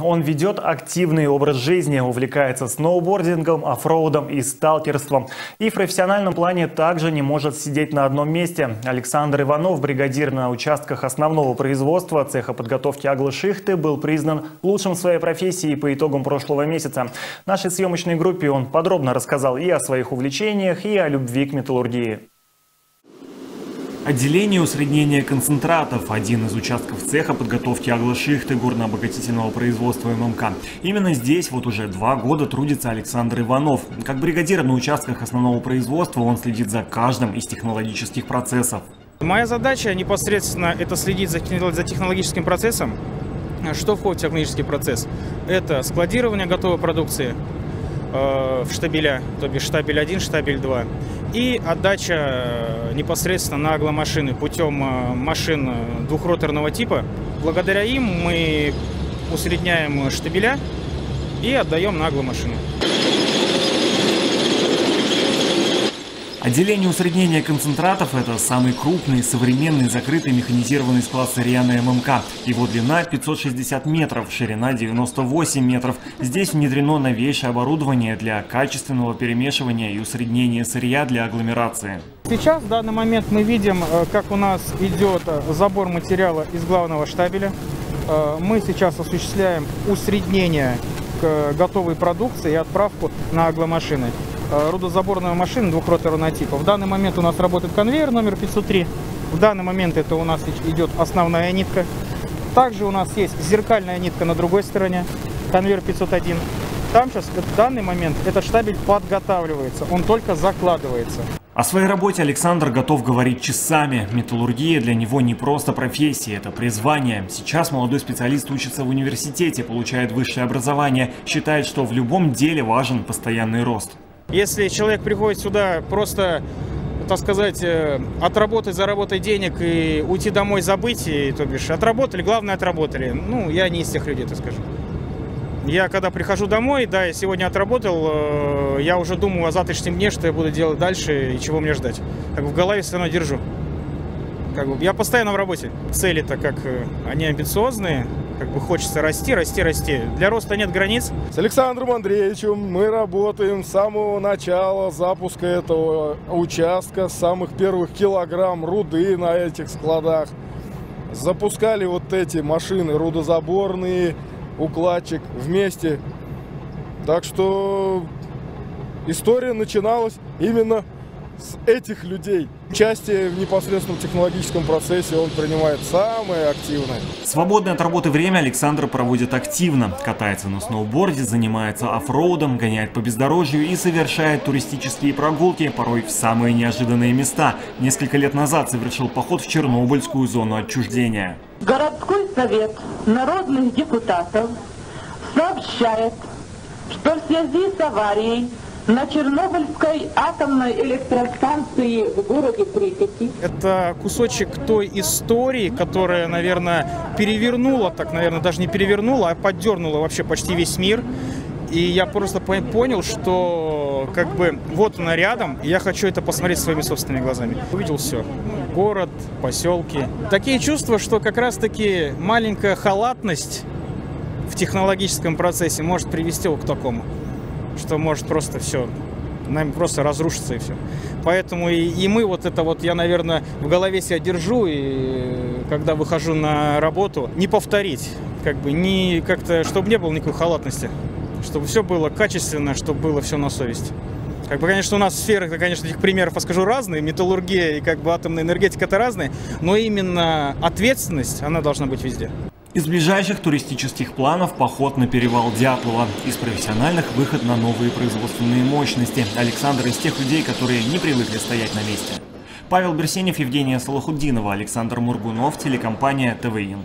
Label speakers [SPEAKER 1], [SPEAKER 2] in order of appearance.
[SPEAKER 1] Он ведет активный образ жизни, увлекается сноубордингом, оффроудом и сталкерством. И в профессиональном плане также не может сидеть на одном месте. Александр Иванов, бригадир на участках основного производства цеха подготовки Аглы-Шихты, был признан лучшим в своей профессии по итогам прошлого месяца. Нашей съемочной группе он подробно рассказал и о своих увлечениях, и о любви к металлургии. Отделение усреднения концентратов – один из участков цеха подготовки аглошихты горно-обогатительного производства ММК. Именно здесь вот уже два года трудится Александр Иванов. Как бригадир на участках основного производства он следит за каждым из технологических процессов.
[SPEAKER 2] Моя задача непосредственно это следить за, технологическим процессом. Что входит в технологический процесс? Это складирование готовой продукции, в штабеля, то бишь штабель 1, штабель 2. И отдача э, непосредственно на агломашины путем э, машин двухроторного типа. Благодаря им мы усредняем штабеля и отдаем на агломашины.
[SPEAKER 1] Отделение усреднения концентратов – это самый крупный, современный, закрытый механизированный склад сырья на ММК. Его длина 560 метров, ширина 98 метров. Здесь внедрено новейшее оборудование для качественного перемешивания и усреднения сырья для агломерации.
[SPEAKER 2] Сейчас, в данный момент, мы видим, э, как у нас идет э, забор материала из главного штабеля. Э, мы сейчас осуществляем усреднение готовой продукции и отправку на агломашины. Э, рудозаборная машина двухроторного типа. В данный момент у нас работает конвейер номер 503. В данный момент это у нас идет основная нитка. Также у нас есть зеркальная нитка на другой стороне, конвейер 501. Там сейчас, в данный момент, этот штабель подготавливается, он только закладывается.
[SPEAKER 1] О своей работе Александр готов говорить часами. Металлургия для него не просто профессия, это призвание. Сейчас молодой специалист учится в университете, получает высшее образование, считает, что в любом деле важен постоянный рост.
[SPEAKER 2] Если человек приходит сюда просто, так сказать, э, отработать, заработать денег и уйти домой забыть, и, то бишь отработали, главное отработали. Ну, я не из тех людей, так скажу. Я когда прихожу домой, да, я сегодня отработал, э, я уже думаю о завтрашнем дне, что я буду делать дальше и чего мне ждать. Как в голове все равно держу. Как бы я постоянно в работе. Цели-то как э, они амбициозные, как бы хочется расти, расти, расти. Для роста нет границ.
[SPEAKER 3] С Александром Андреевичем мы работаем с самого начала запуска этого участка, с самых первых килограмм руды на этих складах. Запускали вот эти машины рудозаборные, укладчик вместе. Так что история начиналась именно с этих людей. Участие в непосредственном технологическом процессе он принимает самое активное.
[SPEAKER 1] Свободное от работы время Александр проводит активно. Катается на сноуборде, занимается оффроудом, гоняет по бездорожью и совершает туристические прогулки, порой в самые неожиданные места. Несколько лет назад совершил поход в Чернобыльскую зону отчуждения.
[SPEAKER 4] Городской совет народных депутатов сообщает, что в связи с аварией на Чернобыльской атомной электростанции в городе Припяти.
[SPEAKER 2] Это кусочек той истории, которая, наверное, перевернула, так, наверное, даже не перевернула, а поддернула вообще почти весь мир. И я просто понял, что как бы вот она рядом, и я хочу это посмотреть своими собственными глазами. Увидел все. Город, поселки. Такие чувства, что как раз-таки маленькая халатность в технологическом процессе может привести к такому что может просто все нам просто разрушиться и все. Поэтому и, и мы вот это вот, я, наверное, в голове себя держу, и когда выхожу на работу, не повторить, как бы, не как-то, чтобы не было никакой халатности, чтобы все было качественно, чтобы было все на совесть. Как бы, конечно, у нас сферы, конечно, этих примеров подскажу разные, металлургия и как бы атомная энергетика это разные, но именно ответственность, она должна быть везде.
[SPEAKER 1] Из ближайших туристических планов поход на перевал Дятлова. Из профессиональных выход на новые производственные мощности. Александр из тех людей, которые не привыкли стоять на месте. Павел Берсенев, Евгения Салахуддинова, Александр Мургунов, телекомпания ТВИН.